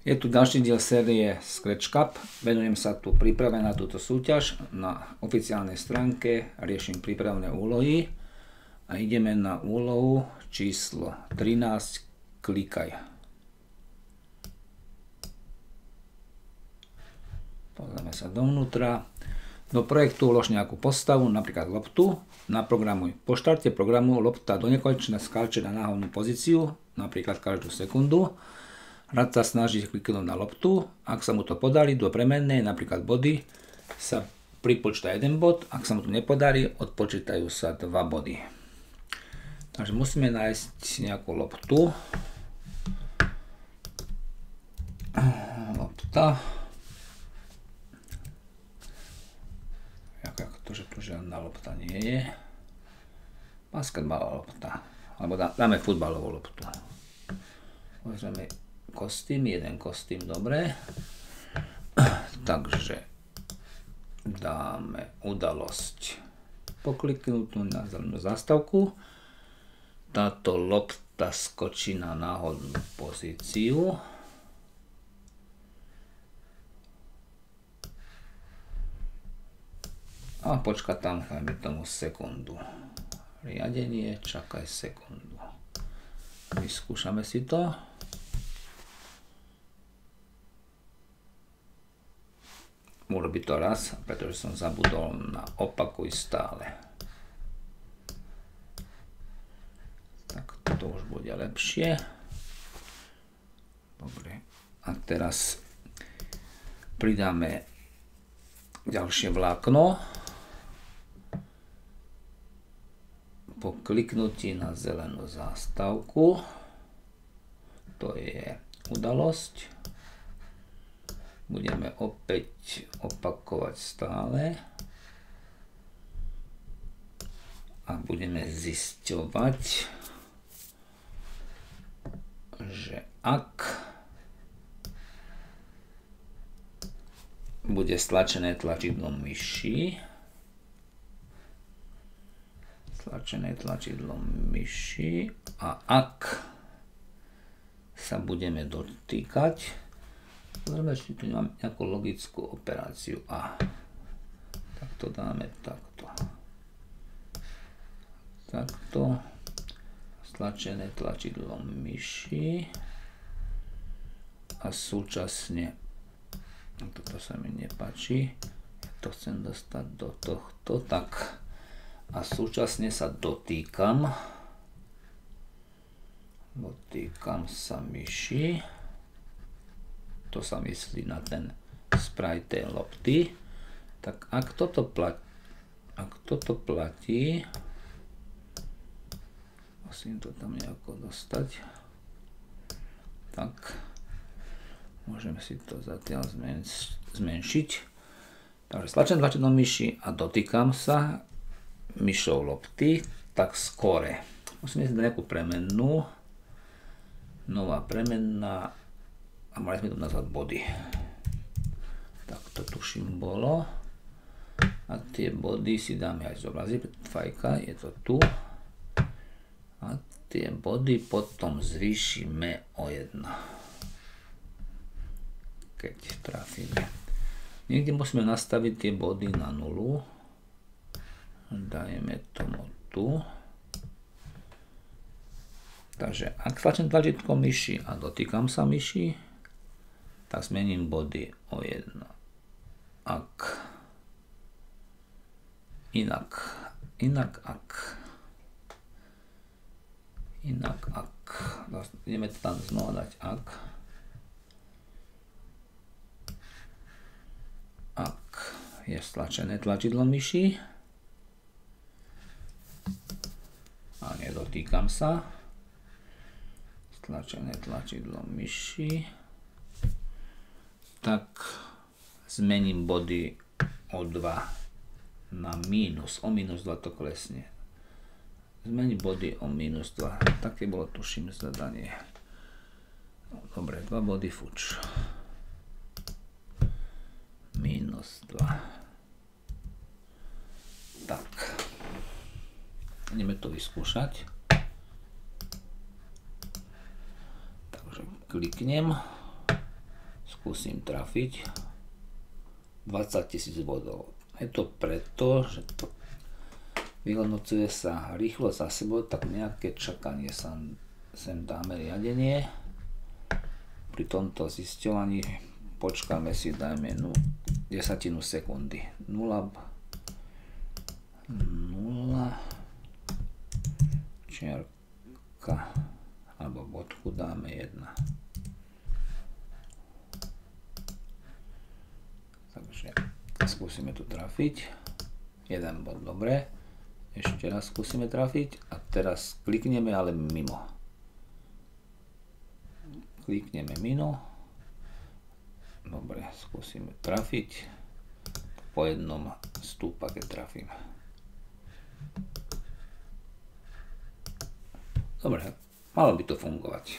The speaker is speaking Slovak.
Je tu ďalší diel série Scratch Cup. Venujem sa tu príprave na túto súťaž. Na oficiálnej stránke riešim prípravné úlohy a ideme na úlohu číslo 13 Klikaj. Pozrieme sa dovnútra. Do projektu ulož nejakú postavu, napríklad loptu. Naprogramuj. Po štarte programu lopta do nekonečna skáče na náhodnú pozíciu, napríklad každú sekundu. Hrad sa snaží kliknúť na loptu, ak sa mu to podarí do premennej, napríklad body, sa pripočíta jeden bod, ak sa mu to nepodarí, odpočítajú sa dva body. Takže musíme nájsť nejakú loptu. Lopta. Jak to, že tu žiadna lopta nie je. Basketbalová lopta. Alebo dáme futbalovú loptu. Pozrieme kostým, jeden kostým, dobre. Takže dáme udalosť pokliknutú na zelenú zastavku. Táto lopta skočí na náhodnú pozíciu. A počka tam, dajme tomu sekundu. Riadenie, čakaj sekundu. Vyskúšame si to. Urobiť to raz, pretože som zabudol na opakuj stále. Tak to už bude lepšie. Dobre. A teraz pridáme ďalšie vlákno. Po kliknutí na zelenú zástavku, to je udalosť, budeme opäť opakovať stále. A budeme zisťovať, že ak bude stlačené tlačidlo myši, stlačené tlačidlo myši a ak sa budeme dotýkať, Pozrieme, či tu nemám nejakú logickú operáciu A. Tak to dáme takto. Takto. Stlačené tlačidlo myši. A súčasne, no toto sa mi nepáči, ja to chcem dostať do tohto, tak a súčasne sa dotýkam dotýkam sa myši to sa myslí na ten sprite tej lopty, tak ak toto, platí, ak toto platí, musím to tam nejako dostať, tak môžeme si to zatiaľ zmenšiť. Takže stlačím tlačidlo myši a dotýkam sa myšou lopty, tak skore. Musíme si dať nejakú premennú. Nová premenná a mali sme tu nazvať body. Tak to tuším bolo. A tie body si dáme aj zobraziť, fajka, je to tu. A tie body potom zvýšime o 1. Keď trafíme. Niekde musíme nastaviť tie body na nulu. Dajeme tomu tu. Takže ak tlačím tlačítko myši a dotýkam sa myši, tak zmením body o jedno. Ak. Inak, inak ak. Inak ak. Ideme tam znova dať ak. Ak je stlačené tlačidlo myši. A nedotýkam sa. Stlačené tlačidlo myši tak zmením body o 2 na mínus, o minus 2 to klesne. Zmením body o minus 2, také bolo tuším zadanie. No, dobre, 2 body fuč. Minus 2. Tak. Ideme to vyskúšať. Takže kliknem skúsim trafiť 20 tisíc bodov. Je to preto, že to vyhodnocuje sa rýchlo za sebou, tak nejaké čakanie sa sem dáme riadenie. Pri tomto zisťovaní počkáme si, dajme no, desatinu sekundy. 0, 0, čiarka, alebo bodku dáme 1. Takže skúsime tu trafiť. Jeden bod, dobre. Ešte raz skúsime trafiť a teraz klikneme ale mimo. Klikneme mimo Dobre, skúsime trafiť. Po jednom stúpa, keď trafím. Dobre, malo by to fungovať.